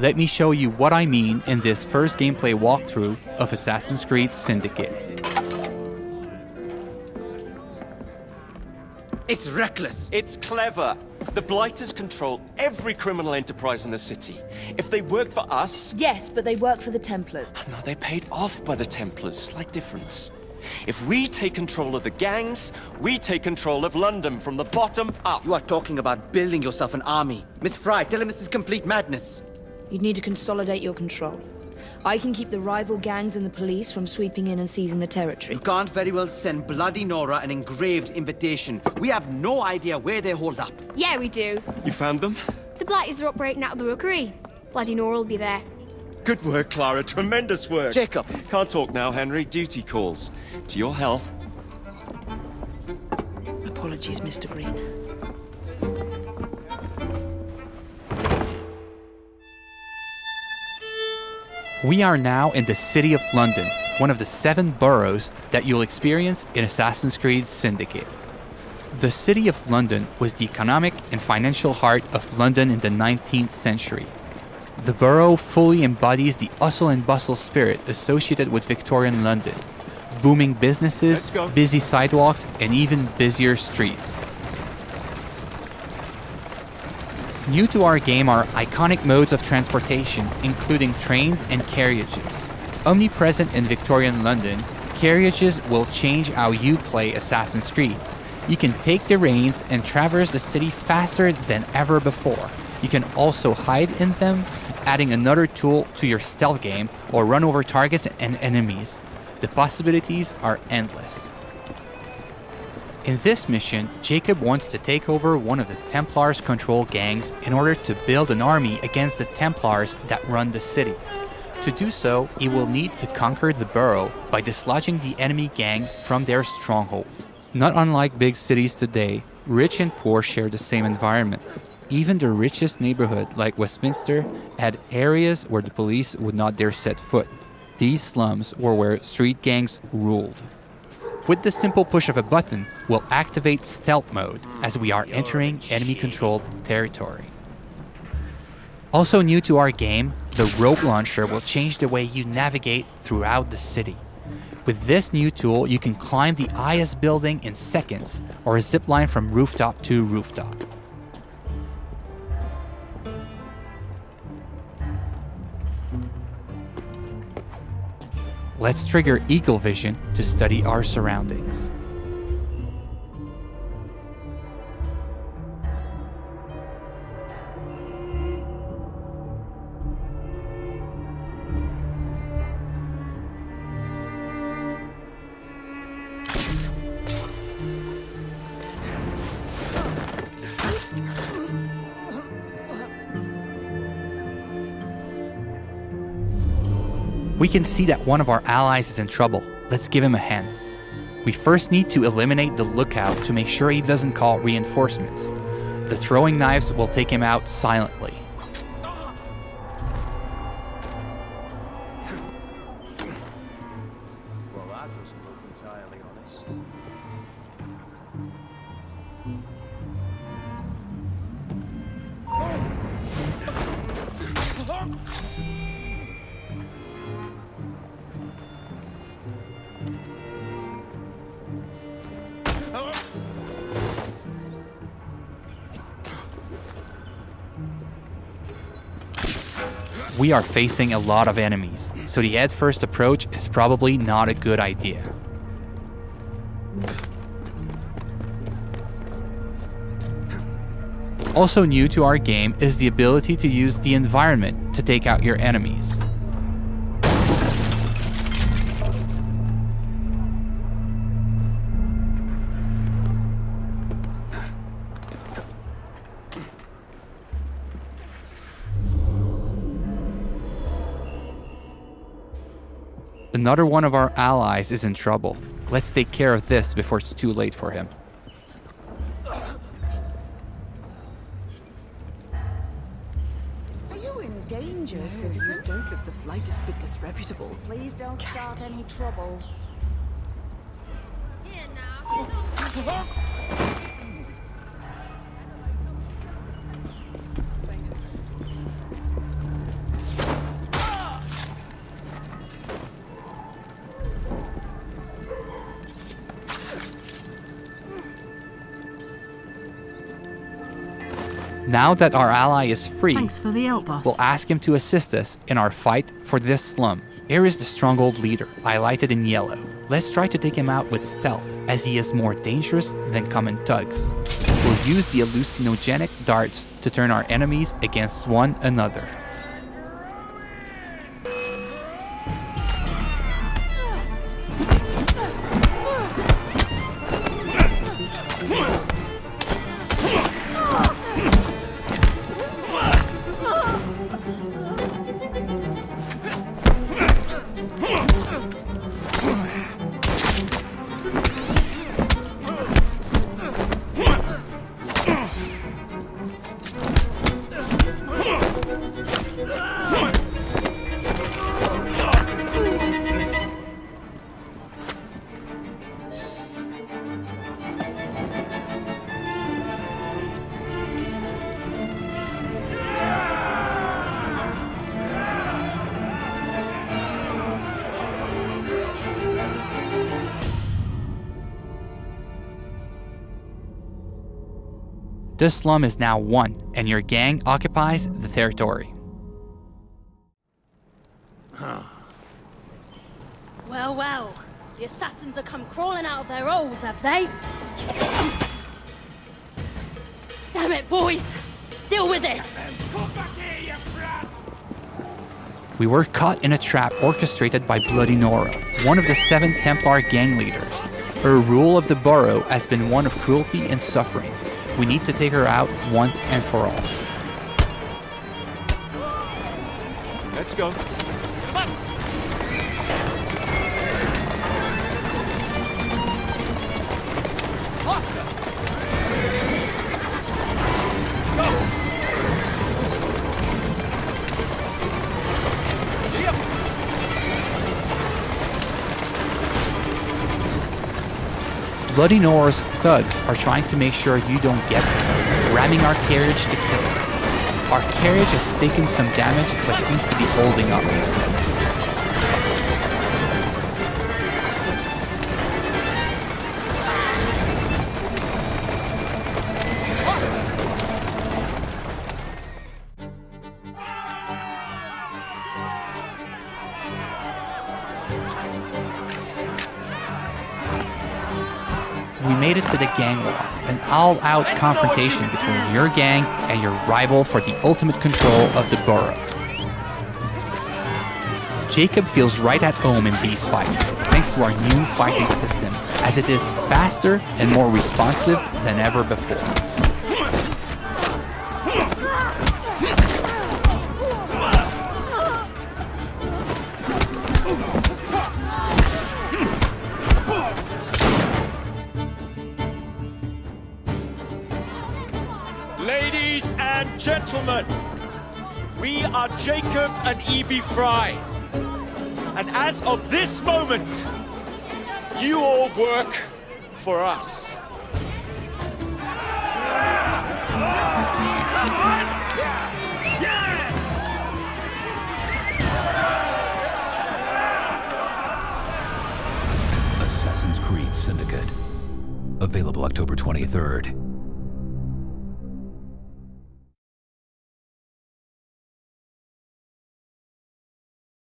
let me show you what I mean in this first gameplay walkthrough of Assassin's Creed Syndicate. It's reckless. It's clever. The Blighters control every criminal enterprise in the city. If they work for us, Yes, but they work for the Templars. now they're paid off by the Templars. Slight difference. If we take control of the gangs, we take control of London from the bottom up. You are talking about building yourself an army. Miss Fry, tell him this is complete madness. You'd need to consolidate your control. I can keep the rival gangs and the police from sweeping in and seizing the territory. You can't very well send Bloody Nora an engraved invitation. We have no idea where they hold up. Yeah, we do. You found them? The Blighters are operating out of the rookery. Bloody Nora will be there. Good work, Clara. Tremendous work. Jacob. Can't talk now, Henry. Duty calls. To your health. Apologies, Mr. Green. We are now in the city of London, one of the seven boroughs that you'll experience in Assassin's Creed Syndicate. The city of London was the economic and financial heart of London in the 19th century. The borough fully embodies the hustle and bustle spirit associated with Victorian London booming businesses, busy sidewalks, and even busier streets. New to our game are iconic modes of transportation, including trains and carriages. Omnipresent in Victorian London, carriages will change how you play Assassin's Creed. You can take the reins and traverse the city faster than ever before. You can also hide in them, adding another tool to your stealth game or run over targets and enemies. The possibilities are endless. In this mission, Jacob wants to take over one of the Templars' control gangs in order to build an army against the Templars that run the city. To do so, he will need to conquer the borough by dislodging the enemy gang from their stronghold. Not unlike big cities today, rich and poor share the same environment. Even the richest neighborhood, like Westminster, had areas where the police would not dare set foot. These slums were where street gangs ruled. With the simple push of a button, we'll activate stealth mode as we are entering enemy controlled territory. Also new to our game, the rope launcher will change the way you navigate throughout the city. With this new tool, you can climb the highest building in seconds or zip line from rooftop to rooftop. Let's trigger Eagle Vision to study our surroundings. We can see that one of our allies is in trouble. Let's give him a hand. We first need to eliminate the lookout to make sure he doesn't call reinforcements. The throwing knives will take him out silently. Well, that look entirely honest. We are facing a lot of enemies, so the head first approach is probably not a good idea. Also new to our game is the ability to use the environment to take out your enemies. Another one of our allies is in trouble. Let's take care of this before it's too late for him. Are you in danger, citizen? Don't look the slightest bit disreputable. Please don't start any trouble. Here now. Now that our ally is free, Thanks for the help, boss. we'll ask him to assist us in our fight for this slum. Here is the stronghold leader, highlighted in yellow. Let's try to take him out with stealth, as he is more dangerous than common thugs. We'll use the hallucinogenic darts to turn our enemies against one another. This slum is now won, and your gang occupies the territory. Well, well. The assassins have come crawling out of their holes, have they? Damn it, boys! Deal with this! We were caught in a trap orchestrated by Bloody Nora, one of the seven Templar gang leaders. Her rule of the borough has been one of cruelty and suffering. We need to take her out once and for all. Let's go. Bloody Nora's thugs are trying to make sure you don't get her, ramming our carriage to kill her. Our carriage has taken some damage but seems to be holding up. To the gang war, an all-out confrontation between your gang and your rival for the ultimate control of the borough. Jacob feels right at home in these fights, thanks to our new fighting system, as it is faster and more responsive than ever before. And gentlemen, we are Jacob and Evie Fry. And as of this moment, you all work for us. Assassin's Creed Syndicate. Available October 23rd.